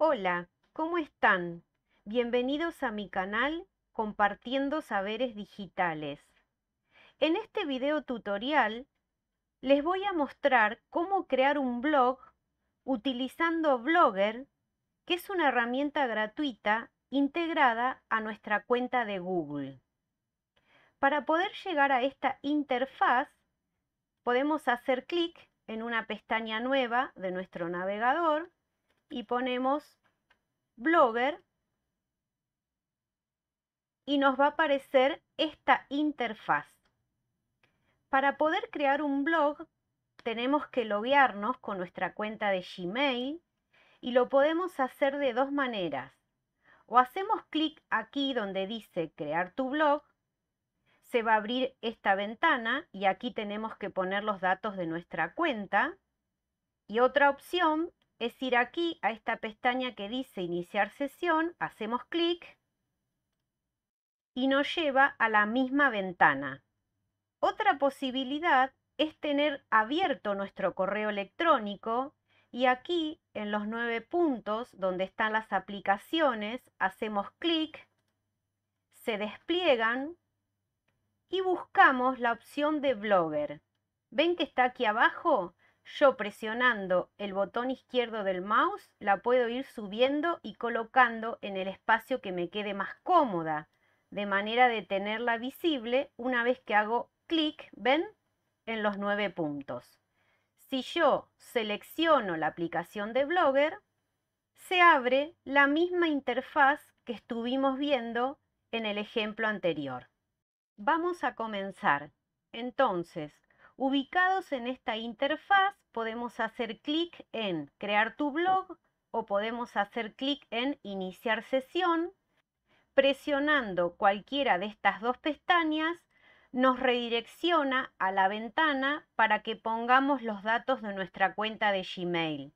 Hola, ¿cómo están? Bienvenidos a mi canal Compartiendo Saberes Digitales. En este video tutorial les voy a mostrar cómo crear un blog utilizando Blogger, que es una herramienta gratuita integrada a nuestra cuenta de Google. Para poder llegar a esta interfaz, podemos hacer clic en una pestaña nueva de nuestro navegador y ponemos Blogger y nos va a aparecer esta interfaz. Para poder crear un blog tenemos que loguearnos con nuestra cuenta de Gmail y lo podemos hacer de dos maneras. O hacemos clic aquí donde dice crear tu blog, se va a abrir esta ventana y aquí tenemos que poner los datos de nuestra cuenta. Y otra opción es ir aquí a esta pestaña que dice iniciar sesión, hacemos clic y nos lleva a la misma ventana. Otra posibilidad es tener abierto nuestro correo electrónico y aquí en los nueve puntos donde están las aplicaciones hacemos clic, se despliegan y buscamos la opción de Blogger. ¿Ven que está aquí abajo? Yo presionando el botón izquierdo del mouse la puedo ir subiendo y colocando en el espacio que me quede más cómoda, de manera de tenerla visible una vez que hago clic, ¿ven? En los nueve puntos. Si yo selecciono la aplicación de Blogger, se abre la misma interfaz que estuvimos viendo en el ejemplo anterior. Vamos a comenzar. Entonces, Ubicados en esta interfaz podemos hacer clic en crear tu blog o podemos hacer clic en iniciar sesión. Presionando cualquiera de estas dos pestañas nos redirecciona a la ventana para que pongamos los datos de nuestra cuenta de Gmail.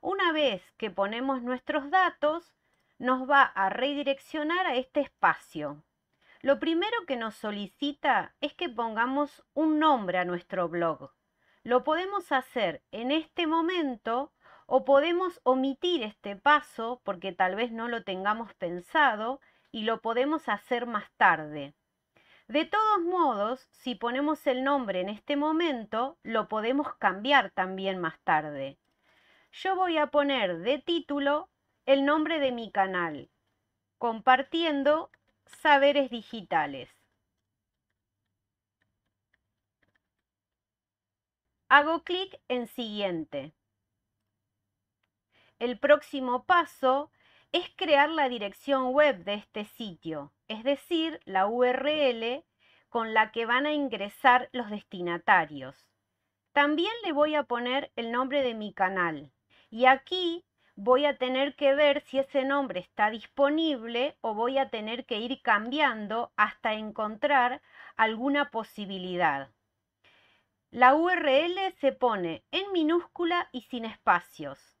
Una vez que ponemos nuestros datos, nos va a redireccionar a este espacio. Lo primero que nos solicita es que pongamos un nombre a nuestro blog. Lo podemos hacer en este momento o podemos omitir este paso porque tal vez no lo tengamos pensado y lo podemos hacer más tarde. De todos modos, si ponemos el nombre en este momento, lo podemos cambiar también más tarde. Yo voy a poner de título el nombre de mi canal, compartiendo saberes digitales. Hago clic en siguiente. El próximo paso es crear la dirección web de este sitio, es decir, la URL con la que van a ingresar los destinatarios. También le voy a poner el nombre de mi canal y aquí voy a tener que ver si ese nombre está disponible o voy a tener que ir cambiando hasta encontrar alguna posibilidad. La URL se pone en minúscula y sin espacios.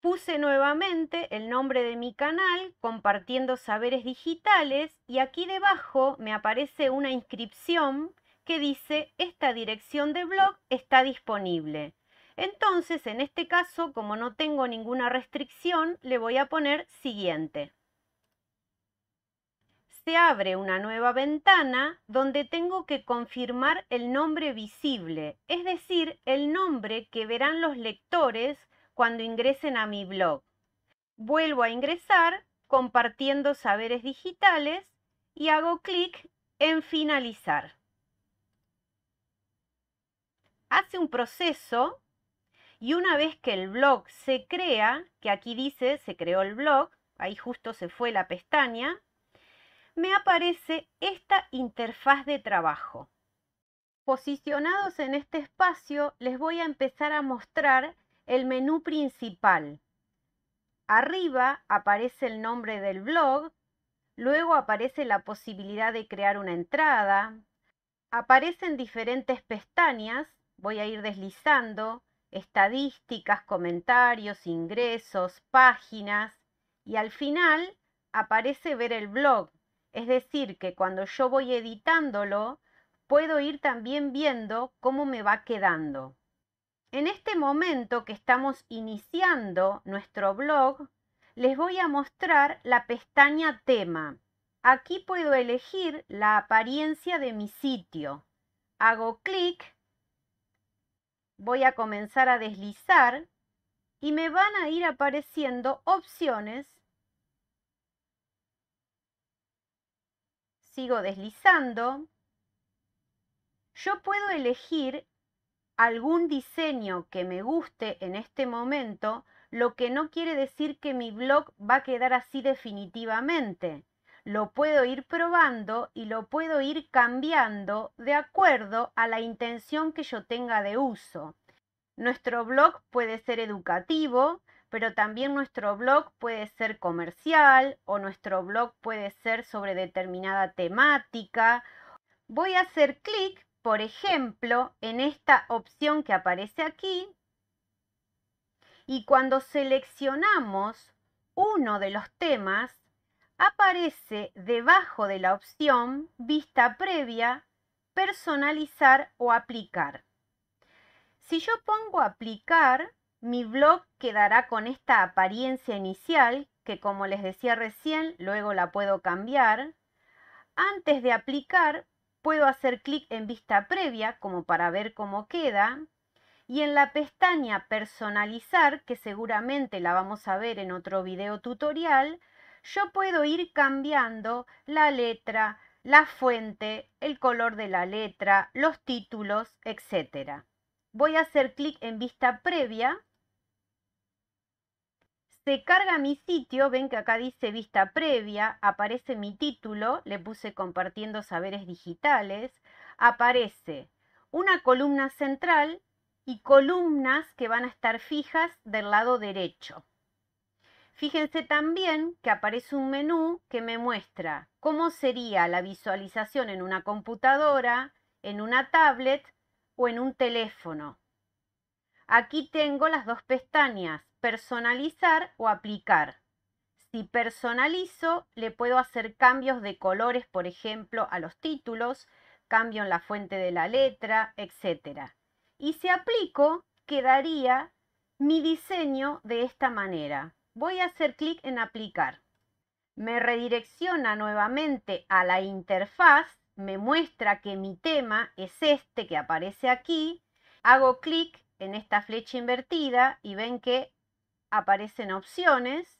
Puse nuevamente el nombre de mi canal compartiendo saberes digitales y aquí debajo me aparece una inscripción que dice esta dirección de blog está disponible. Entonces, en este caso, como no tengo ninguna restricción, le voy a poner siguiente. Se abre una nueva ventana donde tengo que confirmar el nombre visible, es decir, el nombre que verán los lectores cuando ingresen a mi blog. Vuelvo a ingresar compartiendo saberes digitales y hago clic en finalizar. Hace un proceso y una vez que el blog se crea, que aquí dice se creó el blog, ahí justo se fue la pestaña, me aparece esta interfaz de trabajo. Posicionados en este espacio les voy a empezar a mostrar el menú principal. Arriba aparece el nombre del blog, luego aparece la posibilidad de crear una entrada, aparecen diferentes pestañas, voy a ir deslizando, estadísticas, comentarios, ingresos, páginas y al final aparece ver el blog. Es decir, que cuando yo voy editándolo, puedo ir también viendo cómo me va quedando. En este momento que estamos iniciando nuestro blog, les voy a mostrar la pestaña tema. Aquí puedo elegir la apariencia de mi sitio. Hago clic, voy a comenzar a deslizar y me van a ir apareciendo opciones. Sigo deslizando. Yo puedo elegir algún diseño que me guste en este momento, lo que no quiere decir que mi blog va a quedar así definitivamente lo puedo ir probando y lo puedo ir cambiando de acuerdo a la intención que yo tenga de uso. Nuestro blog puede ser educativo, pero también nuestro blog puede ser comercial o nuestro blog puede ser sobre determinada temática. Voy a hacer clic, por ejemplo, en esta opción que aparece aquí y cuando seleccionamos uno de los temas, aparece debajo de la opción Vista previa, personalizar o aplicar. Si yo pongo aplicar, mi blog quedará con esta apariencia inicial, que como les decía recién, luego la puedo cambiar. Antes de aplicar, puedo hacer clic en vista previa, como para ver cómo queda. Y en la pestaña personalizar, que seguramente la vamos a ver en otro video tutorial, yo puedo ir cambiando la letra, la fuente, el color de la letra, los títulos, etc. Voy a hacer clic en vista previa. Se carga mi sitio, ven que acá dice vista previa, aparece mi título, le puse compartiendo saberes digitales, aparece una columna central y columnas que van a estar fijas del lado derecho. Fíjense también que aparece un menú que me muestra cómo sería la visualización en una computadora, en una tablet o en un teléfono. Aquí tengo las dos pestañas, personalizar o aplicar. Si personalizo, le puedo hacer cambios de colores, por ejemplo, a los títulos, cambio en la fuente de la letra, etc. Y si aplico, quedaría mi diseño de esta manera. Voy a hacer clic en aplicar. Me redirecciona nuevamente a la interfaz, me muestra que mi tema es este que aparece aquí. Hago clic en esta flecha invertida y ven que aparecen opciones.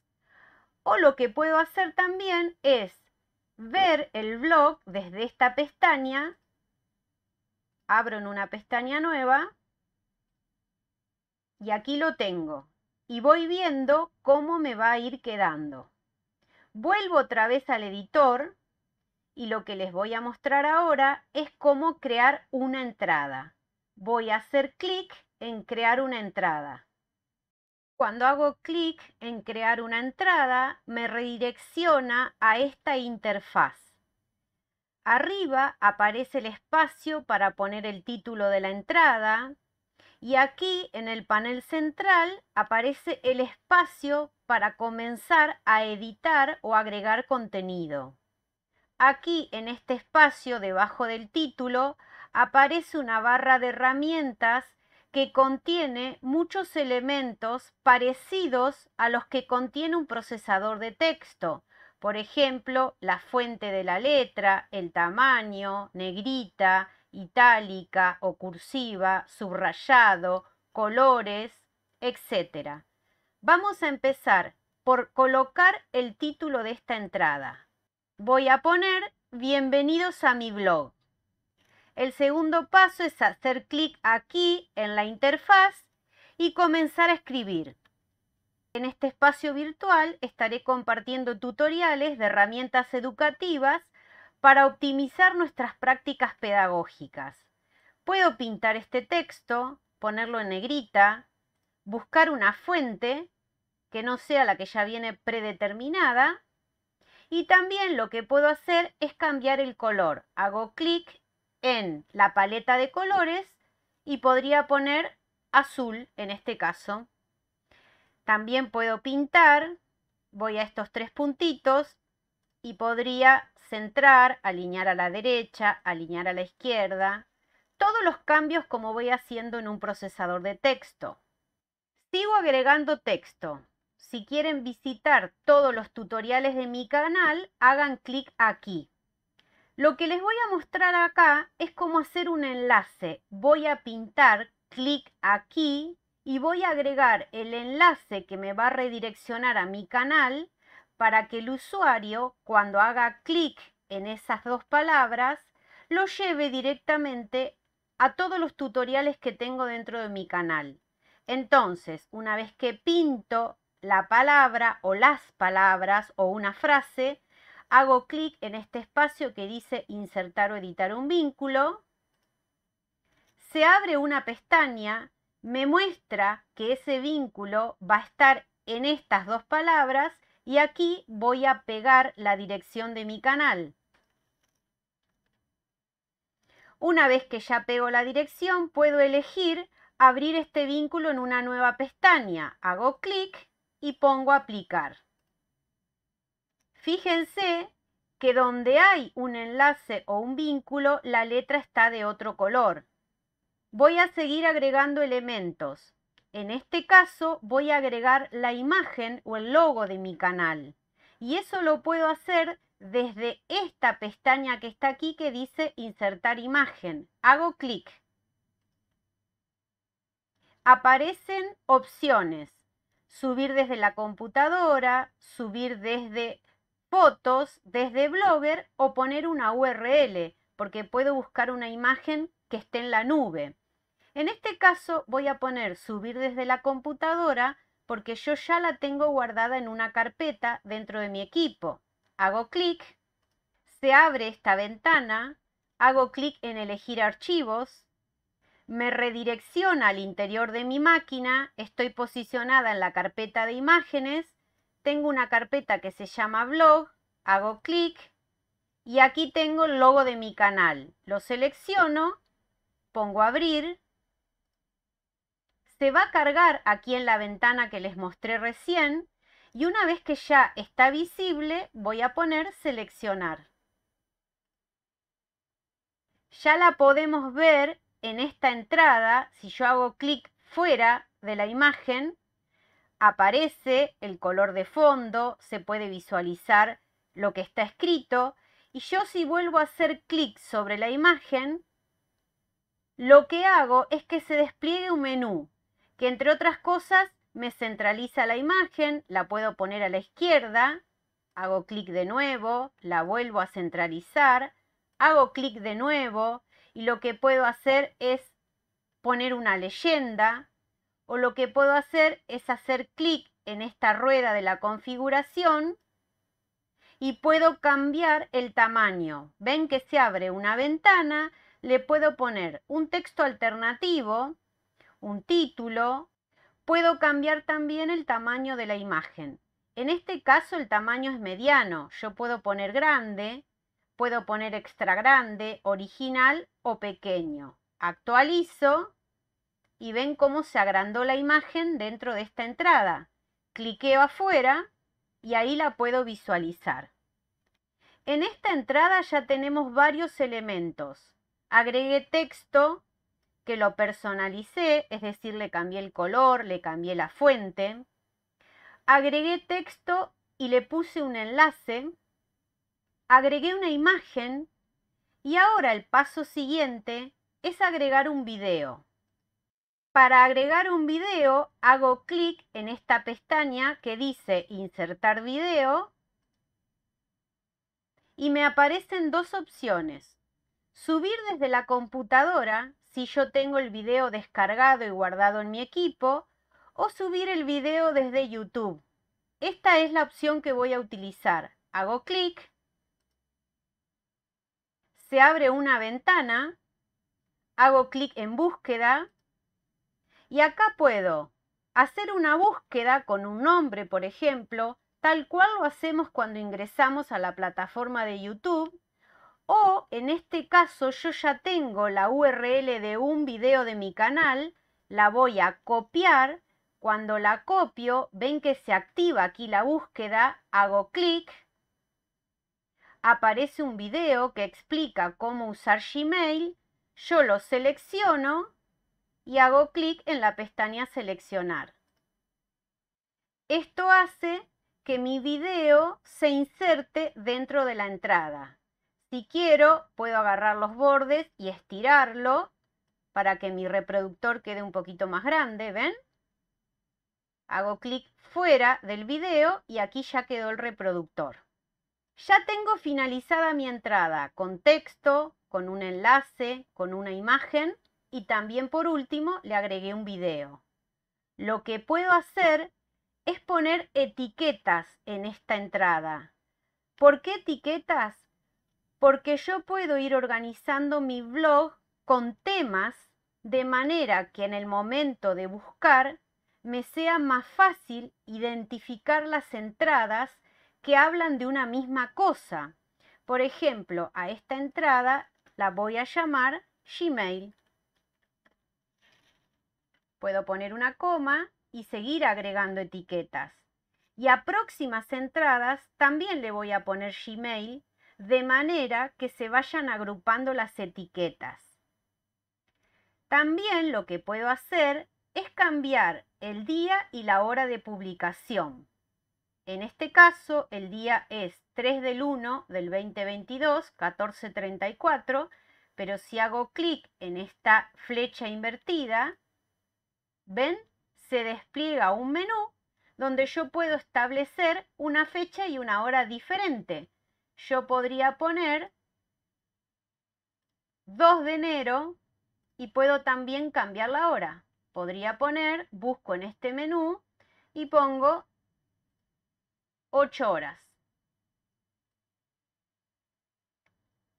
O lo que puedo hacer también es ver el blog desde esta pestaña. Abro en una pestaña nueva y aquí lo tengo y voy viendo cómo me va a ir quedando. Vuelvo otra vez al editor y lo que les voy a mostrar ahora es cómo crear una entrada. Voy a hacer clic en crear una entrada. Cuando hago clic en crear una entrada, me redirecciona a esta interfaz. Arriba aparece el espacio para poner el título de la entrada, y aquí en el panel central aparece el espacio para comenzar a editar o agregar contenido. Aquí en este espacio debajo del título aparece una barra de herramientas que contiene muchos elementos parecidos a los que contiene un procesador de texto. Por ejemplo, la fuente de la letra, el tamaño, negrita, itálica o cursiva, subrayado, colores, etc. Vamos a empezar por colocar el título de esta entrada. Voy a poner Bienvenidos a mi blog. El segundo paso es hacer clic aquí en la interfaz y comenzar a escribir. En este espacio virtual estaré compartiendo tutoriales de herramientas educativas para optimizar nuestras prácticas pedagógicas. Puedo pintar este texto, ponerlo en negrita, buscar una fuente que no sea la que ya viene predeterminada y también lo que puedo hacer es cambiar el color. Hago clic en la paleta de colores y podría poner azul en este caso. También puedo pintar, voy a estos tres puntitos y podría centrar, alinear a la derecha, alinear a la izquierda, todos los cambios como voy haciendo en un procesador de texto. Sigo agregando texto. si quieren visitar todos los tutoriales de mi canal, hagan clic aquí. Lo que les voy a mostrar acá es cómo hacer un enlace. Voy a pintar clic aquí y voy a agregar el enlace que me va a redireccionar a mi canal para que el usuario cuando haga clic en esas dos palabras lo lleve directamente a todos los tutoriales que tengo dentro de mi canal. Entonces, una vez que pinto la palabra o las palabras o una frase, hago clic en este espacio que dice insertar o editar un vínculo. Se abre una pestaña, me muestra que ese vínculo va a estar en estas dos palabras y aquí voy a pegar la dirección de mi canal. Una vez que ya pego la dirección, puedo elegir abrir este vínculo en una nueva pestaña. Hago clic y pongo aplicar. Fíjense que donde hay un enlace o un vínculo, la letra está de otro color. Voy a seguir agregando elementos. En este caso voy a agregar la imagen o el logo de mi canal. Y eso lo puedo hacer desde esta pestaña que está aquí que dice insertar imagen. Hago clic. Aparecen opciones. Subir desde la computadora, subir desde fotos, desde Blogger o poner una URL, porque puedo buscar una imagen que esté en la nube. En este caso voy a poner subir desde la computadora porque yo ya la tengo guardada en una carpeta dentro de mi equipo. Hago clic, se abre esta ventana, hago clic en elegir archivos, me redirecciona al interior de mi máquina, estoy posicionada en la carpeta de imágenes, tengo una carpeta que se llama blog, hago clic y aquí tengo el logo de mi canal. Lo selecciono, pongo abrir se va a cargar aquí en la ventana que les mostré recién y una vez que ya está visible voy a poner seleccionar. Ya la podemos ver en esta entrada, si yo hago clic fuera de la imagen, aparece el color de fondo, se puede visualizar lo que está escrito y yo si vuelvo a hacer clic sobre la imagen, lo que hago es que se despliegue un menú que entre otras cosas me centraliza la imagen, la puedo poner a la izquierda, hago clic de nuevo, la vuelvo a centralizar, hago clic de nuevo y lo que puedo hacer es poner una leyenda o lo que puedo hacer es hacer clic en esta rueda de la configuración y puedo cambiar el tamaño. Ven que se abre una ventana, le puedo poner un texto alternativo un título, puedo cambiar también el tamaño de la imagen. En este caso el tamaño es mediano. Yo puedo poner grande, puedo poner extra grande, original o pequeño. Actualizo y ven cómo se agrandó la imagen dentro de esta entrada. Cliqueo afuera y ahí la puedo visualizar. En esta entrada ya tenemos varios elementos. Agregué texto, que lo personalicé, es decir, le cambié el color, le cambié la fuente, agregué texto y le puse un enlace, agregué una imagen y ahora el paso siguiente es agregar un video. Para agregar un video hago clic en esta pestaña que dice insertar video y me aparecen dos opciones. Subir desde la computadora si yo tengo el video descargado y guardado en mi equipo o subir el video desde YouTube. Esta es la opción que voy a utilizar. Hago clic, se abre una ventana, hago clic en búsqueda y acá puedo hacer una búsqueda con un nombre, por ejemplo, tal cual lo hacemos cuando ingresamos a la plataforma de YouTube o en este caso yo ya tengo la URL de un video de mi canal, la voy a copiar. Cuando la copio, ven que se activa aquí la búsqueda, hago clic, aparece un video que explica cómo usar Gmail, yo lo selecciono y hago clic en la pestaña seleccionar. Esto hace que mi video se inserte dentro de la entrada. Si quiero, puedo agarrar los bordes y estirarlo para que mi reproductor quede un poquito más grande, ¿ven? Hago clic fuera del video y aquí ya quedó el reproductor. Ya tengo finalizada mi entrada con texto, con un enlace, con una imagen y también por último le agregué un video. Lo que puedo hacer es poner etiquetas en esta entrada. ¿Por qué etiquetas? Porque yo puedo ir organizando mi blog con temas de manera que en el momento de buscar me sea más fácil identificar las entradas que hablan de una misma cosa. Por ejemplo, a esta entrada la voy a llamar Gmail. Puedo poner una coma y seguir agregando etiquetas. Y a próximas entradas también le voy a poner Gmail de manera que se vayan agrupando las etiquetas. También lo que puedo hacer es cambiar el día y la hora de publicación. En este caso, el día es 3 del 1 del 2022, 1434, pero si hago clic en esta flecha invertida, ¿ven? Se despliega un menú donde yo puedo establecer una fecha y una hora diferente. Yo podría poner 2 de enero y puedo también cambiar la hora. Podría poner, busco en este menú y pongo 8 horas.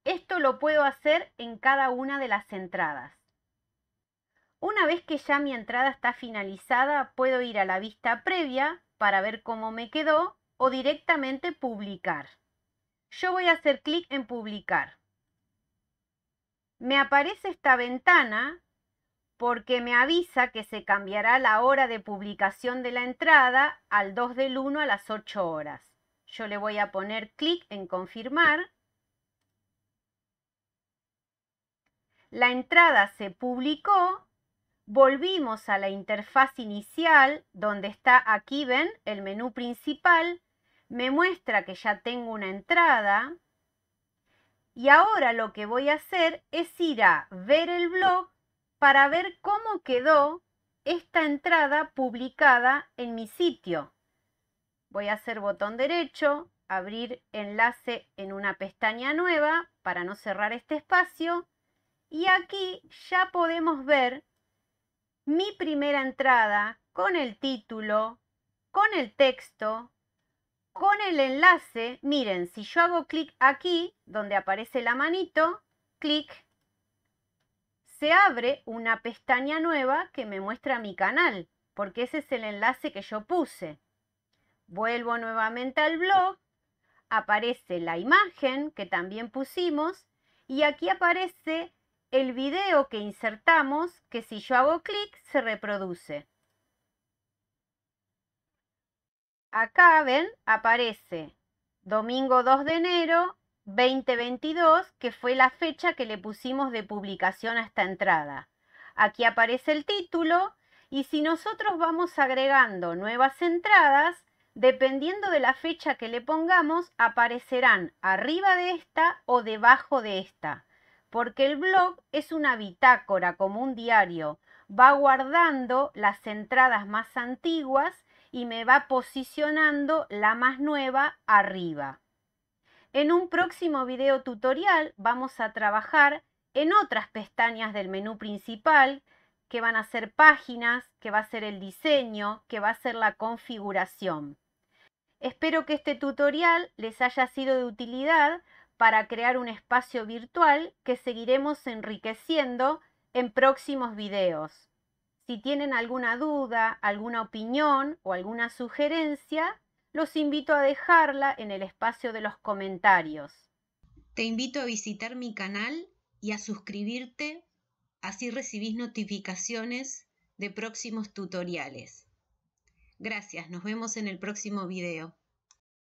Esto lo puedo hacer en cada una de las entradas. Una vez que ya mi entrada está finalizada, puedo ir a la vista previa para ver cómo me quedó o directamente publicar. Yo voy a hacer clic en publicar me aparece esta ventana porque me avisa que se cambiará la hora de publicación de la entrada al 2 del 1 a las 8 horas. Yo le voy a poner clic en confirmar. La entrada se publicó. Volvimos a la interfaz inicial donde está aquí, ven, el menú principal. Me muestra que ya tengo una entrada. Y ahora lo que voy a hacer es ir a ver el blog para ver cómo quedó esta entrada publicada en mi sitio. Voy a hacer botón derecho, abrir enlace en una pestaña nueva para no cerrar este espacio. Y aquí ya podemos ver mi primera entrada con el título, con el texto, con el enlace, miren, si yo hago clic aquí, donde aparece la manito, clic, se abre una pestaña nueva que me muestra mi canal, porque ese es el enlace que yo puse. Vuelvo nuevamente al blog, aparece la imagen que también pusimos y aquí aparece el video que insertamos que si yo hago clic se reproduce. Acá, ven, aparece domingo 2 de enero 2022, que fue la fecha que le pusimos de publicación a esta entrada. Aquí aparece el título y si nosotros vamos agregando nuevas entradas, dependiendo de la fecha que le pongamos, aparecerán arriba de esta o debajo de esta, porque el blog es una bitácora como un diario, va guardando las entradas más antiguas y me va posicionando la más nueva arriba. En un próximo video tutorial vamos a trabajar en otras pestañas del menú principal que van a ser páginas, que va a ser el diseño, que va a ser la configuración. Espero que este tutorial les haya sido de utilidad para crear un espacio virtual que seguiremos enriqueciendo en próximos videos. Si tienen alguna duda, alguna opinión o alguna sugerencia, los invito a dejarla en el espacio de los comentarios. Te invito a visitar mi canal y a suscribirte, así recibís notificaciones de próximos tutoriales. Gracias, nos vemos en el próximo video.